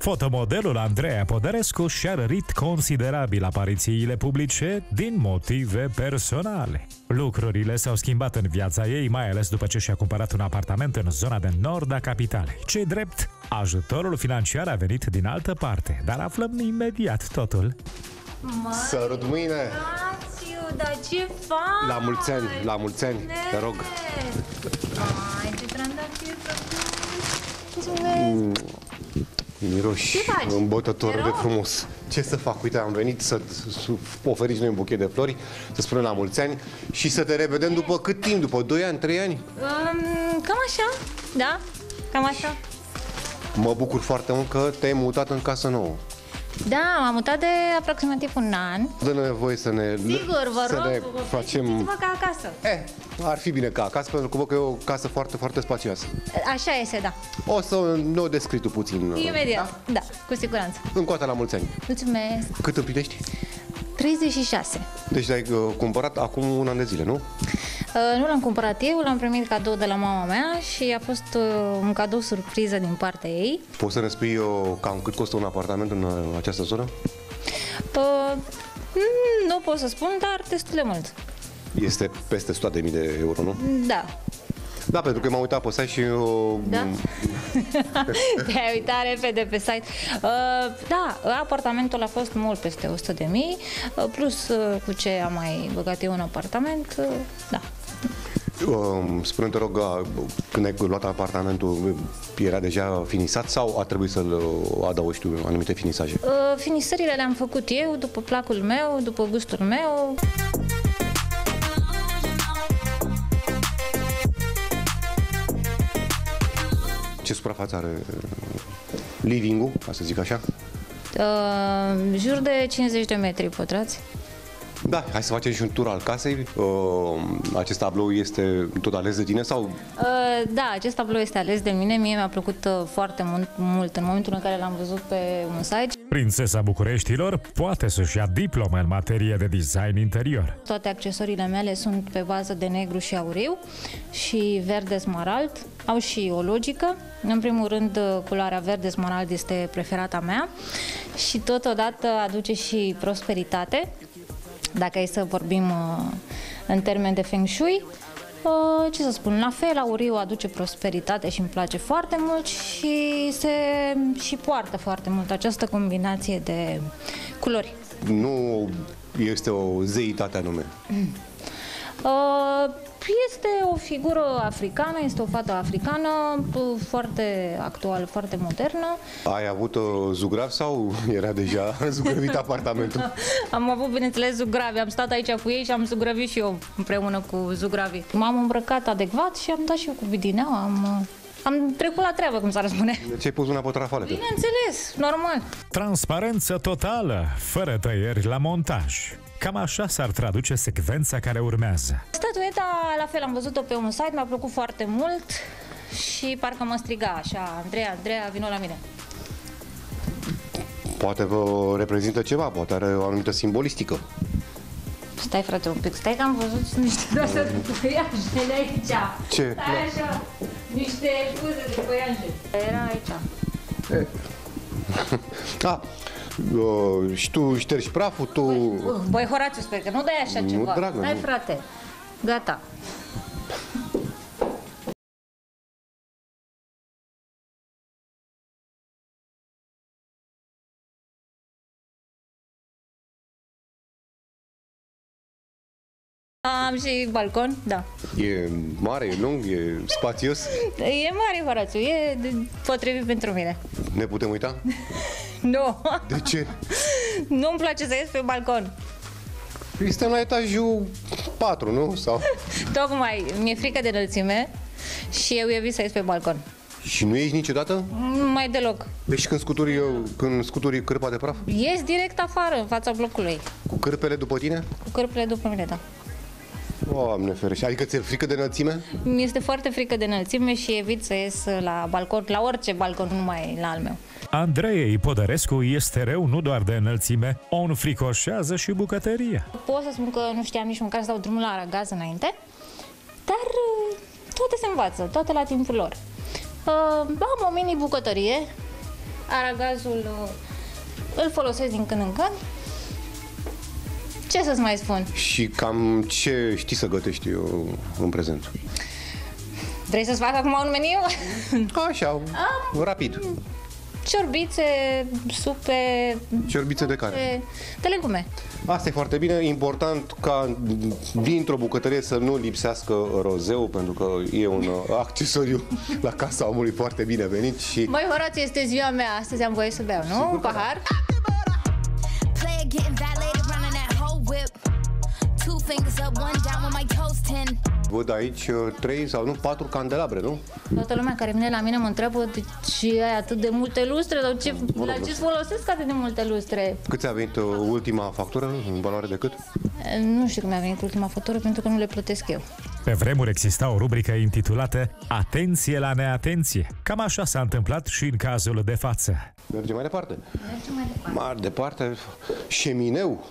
Fotomodelul Andreea Podărescu și-a rărit considerabil aparițiile publice din motive personale. Lucrurile s-au schimbat în viața ei, mai ales după ce și-a cumpărat un apartament în zona de nord a capitalei. Ce drept, ajutorul financiar a venit din altă parte, dar aflăm imediat totul. Sărut mâine! Ațiu, dar ce faci? La mulți ani, la mulți ani, te rog. Ai, ce trandafiri Mulțumesc. Miroși Ce faci? îmbătător Te de rog. frumos. Ce să fac? Uite, am venit să să oferiți noi un buchet de flori, să spunem la mulți ani și să te revedem după cât timp? După 2 ani, 3 ani? Um, cam așa, da? Cam așa. Mă bucur foarte mult că te-ai mutat în casă nouă. Da, m-am mutat de aproximativ un an. Dă-ne voie să ne, Sigur, vă să rog, ne vă facem... Vă ca acasă. Eh, ar fi bine ca acasă, pentru că văd că e o casă foarte, foarte spațioasă. Așa este, da. O să ne o descrii tu puțin. Imediat. Da, cu siguranță. Încă o dată la mulți ani. Mulțumesc. Cât împlinești? 36. Deci l-ai uh, cumpărat acum un an de zile, nu? Uh, nu l-am cumpărat eu, l-am primit cadou de la mama mea și a fost uh, un cadou surpriză din partea ei. Poți să ne spui uh, cam cât costă un apartament în uh, această zonă? Uh, mm, nu pot să spun, dar destul de mult. Este peste 100.000 de euro, nu? Da. Da, pentru că m-am uitat pe site și... Uh, Da? Te-ai uitat repede pe site. Uh, da, apartamentul a fost mult peste 100 de mii, uh, plus uh, cu ce am mai băgat eu în apartament, uh, da. Uh, spune te rog, uh, când ai luat apartamentul, era deja finisat sau a trebuit să-l uh, adaugi tu anumite finisaje? Uh, finisările le-am făcut eu, după placul meu, după gustul meu. Ce suprafață are uh, living-ul, ca să zic așa? Uh, jur de 50 de metri pătrați. Da, hai să facem și un tur al casei. Uh, acest tablou este tot ales de tine sau Uh, da, acest tablou este ales de mine. Mie mi-a plăcut uh, foarte mult, mult în momentul în care l-am văzut pe un site. Prințesa Bucureștilor poate să-și ia diplomă în materie de design interior. Toate accesoriile mele sunt pe bază de negru și auriu și verde smarald. Au și o logică. În primul rând, culoarea verde smarald este preferata mea și totodată aduce și prosperitate. Dacă e să vorbim uh, în termen de feng shui, uh, ce să spun, la fel, auriu aduce prosperitate și îmi place foarte mult și se și poartă foarte mult această combinație de culori. nu este o zeitate anume? Uh, Este o figură africană, este o fată africană, p- foarte actuală, foarte modernă. Ai avut uh, zugrav sau era deja zugrăvit apartamentul? Am avut, bineînțeles, zugravi. Am stat aici cu ei și am zugrăvit și eu împreună cu zugravii. M-am îmbrăcat adecvat și am dat și eu cu bidineaua. Am, uh, am trecut la treabă, cum s-ar spune. Ce ai pus una pe trafale? Bineînțeles, normal. Transparență totală, fără tăieri la montaj. Cam așa s-ar traduce secvența care urmează. Statueta, la fel, am văzut-o pe un site, mi-a plăcut foarte mult și parcă mă striga așa, Andreea, Andreea, vino la mine. Poate vă reprezintă ceva, poate are o anumită simbolistică. Stai, frate, un pic, stai că am văzut niște doase de păianjele aici. Ce? Stai așa, niște scuze de păianjele. Era aici. A, uh, și tu ștergi praful, tu... Uh, Băi, Horațiu, sper că nu dai așa Nu, ceva. dragă, Stai, nu. frate. Gata. Am și balcon, da. E mare, e lung, e spațios. E mare, Horațiu, e de- potrivit pentru mine. Ne putem uita? Nu, De ce? nu-mi place să ies pe balcon. Suntem la etajul 4, nu? Sau... Tocmai, mi-e frică de înălțime și eu evit să ies pe balcon. Și nu ieși niciodată? Nu mai deloc. Deci când scuturi, când scuturi cârpa de praf? Ies direct afară, în fața blocului. Cu cârpele după tine? Cu cârpile după mine, da. Doamne ferește. Adică ți-e frică de înălțime? Mi este foarte frică de înălțime și evit să ies la balcon, la orice balcon, nu numai la al meu. Andreei Podărescu este rău nu doar de înălțime, o înfricoșează și bucătăria. Pot să spun că nu știam nici măcar să dau drumul la gaz înainte, dar uh, toate se învață, toate la timpul lor. Uh, am o mini bucătărie, Aragazul uh, îl folosesc din când în când. Ce să-ți mai spun? Și cam ce știi să gătești eu în prezent? Vrei să-ți fac acum un meniu? Așa, rapid. Ciorbițe, supe... Ciorbițe de care? De, de legume. Asta e foarte bine. Important ca dintr-o bucătărie să nu lipsească rozeu, pentru că e un uh, accesoriu la casa omului foarte bine venit și Băi, Horațiu, este ziua mea. Astăzi am voie să beau, nu? Un pahar? Player văd aici uh, trei sau nu, patru candelabre, nu? Toată lumea care vine la mine mă întreabă de ce ai atât de multe lustre, dar ce, la ce folosesc atât de multe lustre? Cât ți-a venit uh, ultima factură? În valoare de cât? Nu știu cum mi-a venit ultima factură pentru că nu le plătesc eu. Pe vremuri exista o rubrică intitulată Atenție la neatenție. Cam așa s-a întâmplat și în cazul de față. Mergem mai departe. Mergem mai departe. Mai departe, șemineu.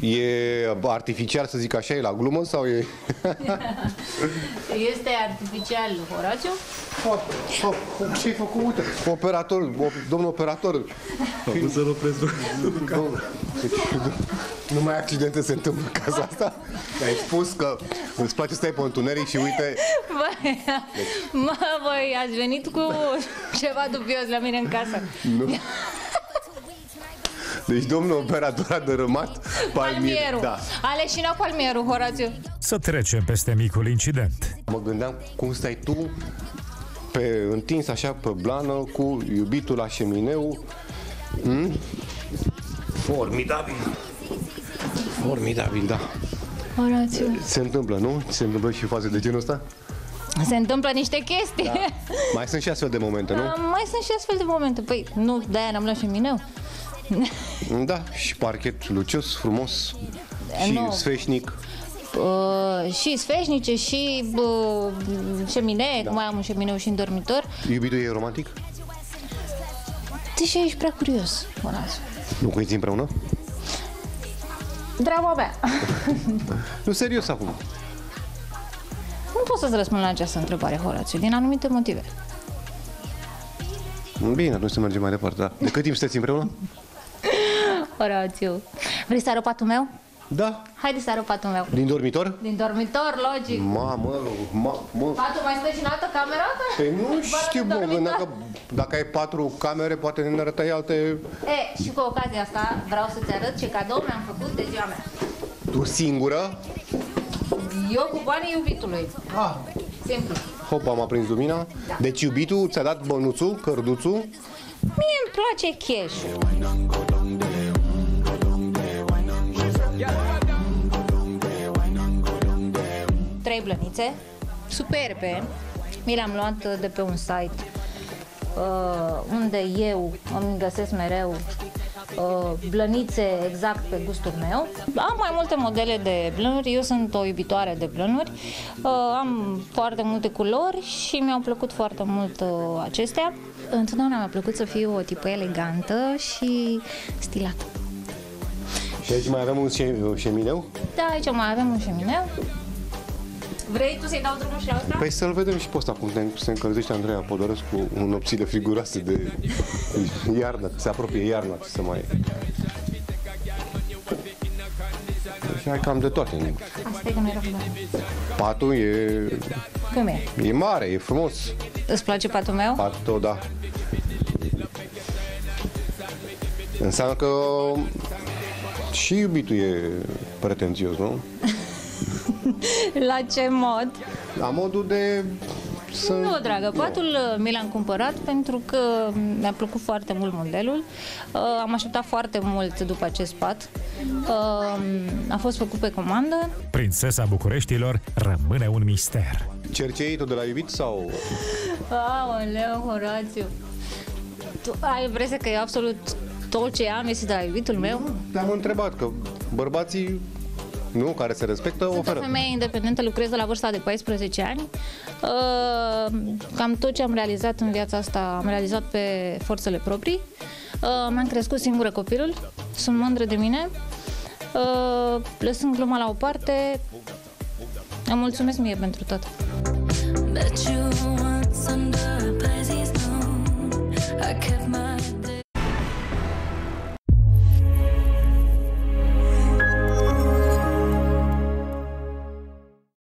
E artificial, să zic așa, e la glumă sau e... Este artificial, Horațiu? Hop, hop, hop, ce-ai făcut? Uite, operator, op- domnul operator. Am să-l opresc Domnul, nu mai accidente se întâmplă în casa asta? Ai spus că îți place să stai pe întuneric și uite, Băi, mă, voi ați venit cu ceva dubios la mine în casă. nu. Deci domnul operator a dărâmat palmier. Palmierul. Da. A leșinat palmierul, Horațiu. Să trecem peste micul incident. Mă gândeam cum stai tu pe întins așa pe blană cu iubitul la șemineu. Hmm? Formidabil. Formidabil, da. Horațiu. Se întâmplă, nu? Se întâmplă și faze de genul ăsta? Se întâmplă niște chestii. Da. Mai sunt și astfel de momente, nu? Mai sunt și astfel de momente. Păi, nu, de-aia n-am luat și mineu. Da, și parchet lucios, frumos și Nu. sfeșnic. Uh, și sfeșnice și uh, șeminee, da. cum mai am un șemineu și în dormitor. Iubitul e romantic? Deși ești prea curios, Horațiu. Nu cuiți împreună? Treaba mea. Nu, serios acum. nu pot să-ți răspund la această întrebare, Horațiu, din anumite motive. Bine, atunci să mergem mai departe, da. De cât timp sunteți împreună? Horațiu, vrei să arăt patul meu? Da. Haide să arăt patul meu. Din dormitor? Din dormitor, logic. Mamă, ma, mă. Patul mai stă și în altă cameră? Păi nu Ba, știu, la mă, dormitor. dacă, dacă ai patru camere, poate ne arătai alte... E, și cu ocazia asta vreau să-ți arăt ce cadou mi-am făcut de ziua mea. Tu singură? Eu cu banii iubitului. Ah. Simplu. Hop, am aprins lumina. Deci iubitul ți-a dat bănuțul, cărduțul. Mie îmi place cash. Trei blănițe, superbe. Mi le-am luat de pe un site uh, unde eu îmi găsesc mereu uh, blănițe exact pe gustul meu. Am mai multe modele de blănuri, eu sunt o iubitoare de blănuri. Uh, am foarte multe culori și mi-au plăcut foarte mult uh, acestea. Întotdeauna mi-a plăcut să fiu o tipă elegantă și stilată. Și aici mai avem un șe- șemineu. Da, aici mai avem un șemineu. Vrei tu să-i dau drumul și la asta? Păi să-l vedem și pe ăsta cum se- se încălzește Andreea Podorescu în nopțile friguroase de iarnă, că se apropie iarna, ce să mai... Și ai cam de toate. Asta e că nu era bun. Patul e, Cum e? e mare, e frumos. Îți place patul meu? Patul, da. Înseamnă că și iubitul e pretențios, nu? La ce mod? La modul de să... Nu, dragă, patul uh, mi l-am cumpărat pentru că mi-a plăcut foarte mult modelul. Uh, Am așteptat foarte mult după acest pat. Uh, A fost făcut pe comandă. Prințesa Bucureștilor rămâne un mister. Cercei tot de la iubit sau... Aoleu, Horațiu. Tu ai impresia că e absolut tot ce am este de la iubitul meu? Te-am întrebat că bărbații, nu, care se respectă, Sunt o oferă. femeie independentă, lucrez de la vârsta de 14 ani. Uh, Cam tot ce am realizat în viața asta am realizat pe forțele proprii. Uh, Mi-am crescut singură copilul, sunt mândră de mine. Uh, Lăsând gluma la o parte, îmi mulțumesc mie pentru tot. Bet you once under a Pisces moon, I kept my my head.